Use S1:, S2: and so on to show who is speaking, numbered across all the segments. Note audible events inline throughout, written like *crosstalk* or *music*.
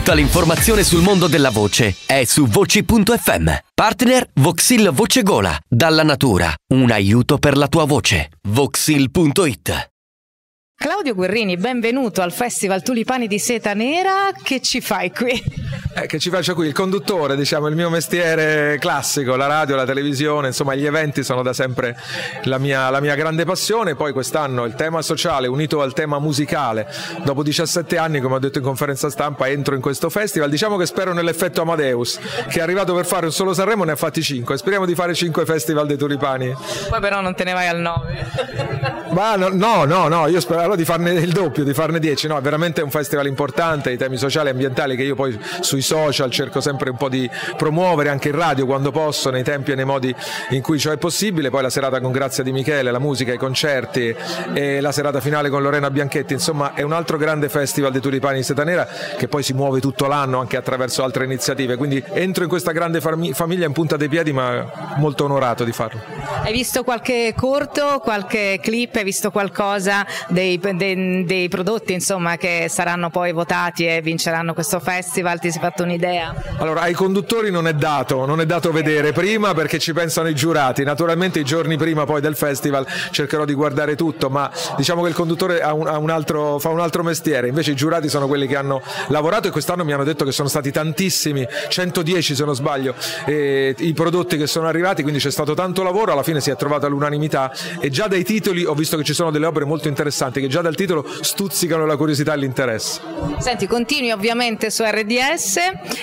S1: Tutta l'informazione sul mondo della voce è su voci.fm. Partner Voxil Voce Gola. Dalla natura. Un aiuto per la tua voce. Voxil.it.
S2: Claudio Guerrini, benvenuto al Festival Tulipani di Seta Nera. Che ci fai qui?
S3: Eh, che ci faccio qui? Il conduttore, diciamo, il mio mestiere classico, la radio, la televisione, insomma gli eventi sono da sempre la mia, la mia grande passione. Poi quest'anno il tema sociale unito al tema musicale. Dopo 17 anni, come ho detto in conferenza stampa, entro in questo festival. Diciamo che spero nell'effetto Amadeus, che è arrivato per fare un solo Sanremo, ne ha fatti 5. Speriamo di fare 5 festival dei tulipani.
S2: Poi però non te ne vai al 9.
S3: Ma no, no, no, no, io spero di farne il doppio, di farne 10. No, è veramente un festival importante, i temi sociali e ambientali che io poi sui social cerco sempre un po' di promuovere anche in radio quando posso, nei tempi e nei modi in cui ciò è possibile. Poi la serata con Grazia di Michele, la musica, i concerti e la serata finale con Lorena Bianchetti, insomma è un altro grande festival dei tulipani di Seta Nera che poi si muove tutto l'anno anche attraverso altre iniziative. Quindi entro in questa grande famiglia in punta dei piedi, ma molto onorato di farlo.
S2: Hai visto qualche corto, qualche clip? hai visto qualcosa dei, dei, dei, prodotti insomma, che saranno poi votati e vinceranno questo festival? Ti sei fatto un'idea?
S3: Allora, ai conduttori non è dato, non è dato vedere prima perché ci pensano i giurati. Naturalmente i giorni prima poi del festival cercherò di guardare tutto, ma diciamo che il conduttore ha un, ha un altro, fa un altro mestiere, invece i giurati sono quelli che hanno lavorato e quest'anno mi hanno detto che sono stati tantissimi, 110 se non sbaglio, i prodotti che sono arrivati, quindi c'è stato tanto lavoro, alla fine si è trovata l'unanimità e già dai titoli ho visto che ci sono delle opere molto interessanti che già dal titolo stuzzicano la curiosità e l'interesse.
S2: Senti, continui ovviamente su RDS,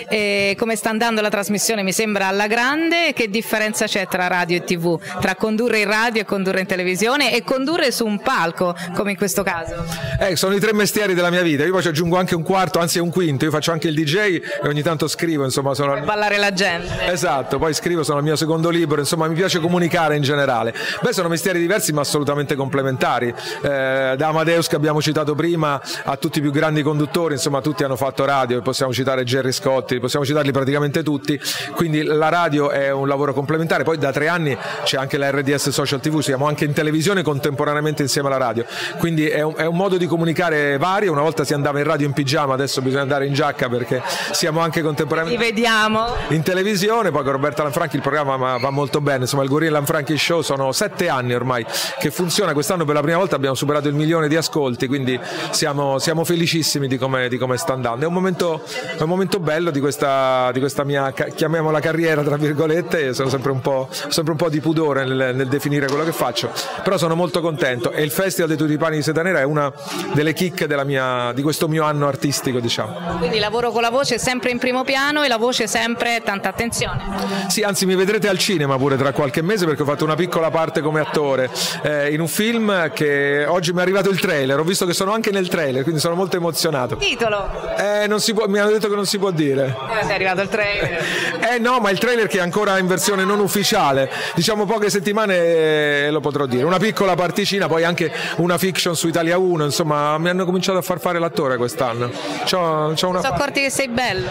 S2: e come sta andando la trasmissione mi sembra alla grande, che differenza c'è tra radio e tv, tra condurre in radio e condurre in televisione e condurre su un palco come in questo caso?
S3: Eh, sono i tre mestieri della mia vita, io poi ci aggiungo anche un quarto, anzi un quinto, io faccio anche il DJ e ogni tanto scrivo, insomma sono...
S2: Per ballare la gente.
S3: Esatto, poi scrivo, sono il mio secondo libro, insomma mi piace comunicare in generale. Beh, sono mestieri diversi ma assolutamente complementari. Eh, da Amadeus che abbiamo citato prima a tutti i più grandi conduttori, insomma tutti hanno fatto radio, possiamo citare Gerry Scotti, possiamo citarli praticamente tutti, quindi la radio è un lavoro complementare, poi da tre anni c'è anche la RDS Social TV, siamo anche in televisione contemporaneamente insieme alla radio, quindi è un, è un modo di comunicare vario, una volta si andava in radio in pigiama, adesso bisogna andare in giacca perché siamo anche contemporaneamente
S2: Li vediamo.
S3: in televisione, poi con Roberta Lanfranchi il programma va molto bene, insomma il Gorilla Lanfranchi Show sono sette anni ormai che funziona, quest'anno per la prima volta abbiamo superato il milione di ascolti, quindi siamo, siamo felicissimi di come, di come, sta andando. È un momento, è un momento bello di questa, di questa, mia, chiamiamola carriera, tra virgolette, sono sempre un po', sempre un po di pudore nel, nel, definire quello che faccio, però sono molto contento e il Festival dei Tulipani di Setanera è una delle chicche mia, di questo mio anno artistico, diciamo.
S2: Quindi lavoro con la voce sempre in primo piano e la voce sempre tanta attenzione.
S3: Sì, anzi mi vedrete al cinema pure tra qualche mese perché ho fatto una piccola parte come attore eh, in un film che oggi mi è arrivato il trailer, ho visto che sono anche nel trailer, quindi sono molto emozionato.
S2: Titolo?
S3: Eh, può, mi hanno detto che non si può dire.
S2: Eh, è arrivato il trailer.
S3: eh no, ma il trailer che è ancora in versione non ufficiale, diciamo poche settimane eh, lo potrò dire. Una piccola particina, poi anche una fiction su Italia 1, insomma, mi hanno cominciato a far fare l'attore quest'anno. C'ho, c'ho una
S2: sono accorti che sei bello.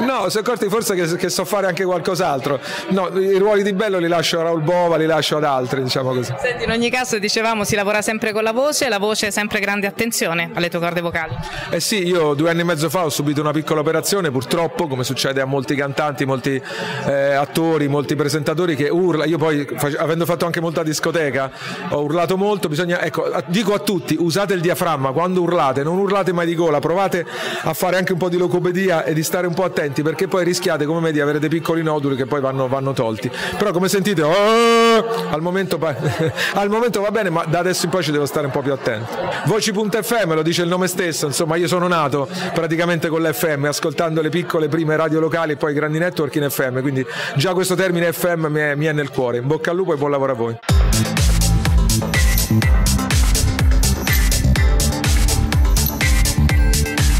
S3: No, sono accorti forse che, che, so fare anche qualcos'altro. No, i ruoli di bello li lascio a Raul Bova, li lascio ad altri, diciamo così.
S2: Senti, in ogni caso dicevamo si lavora sempre con la voce, la voce sempre grande attenzione alle tue corde vocali.
S3: Eh sì, io due anni e mezzo fa ho subito una piccola operazione, purtroppo, come succede a molti cantanti, molti eh, attori, molti presentatori che urla. Io poi, avendo fatto anche molta discoteca, ho urlato molto. Bisogna, ecco, dico a tutti, usate il diaframma quando urlate, non urlate mai di gola, provate a fare anche un po' di locopedia e di stare un po' attenti perché poi rischiate come me di avere dei piccoli noduli che poi vanno, vanno tolti. Però come sentite, oh, al, momento, *laughs* al momento va bene, ma da adesso in poi ci devo stare un po' più attento. Voci.fm lo dice il nome stesso, insomma io sono nato praticamente con l'FM, ascoltando le piccole prime radio locali e poi i grandi network in FM, quindi già questo termine FM mi è, mi è nel cuore. In bocca al lupo e buon lavoro a voi.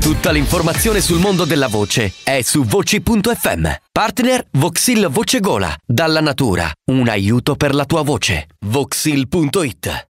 S1: Tutta l'informazione sul mondo della voce è su voci.fm. Partner Voxil Voce Gola. Dalla natura. Un aiuto per la tua voce. Voxil.it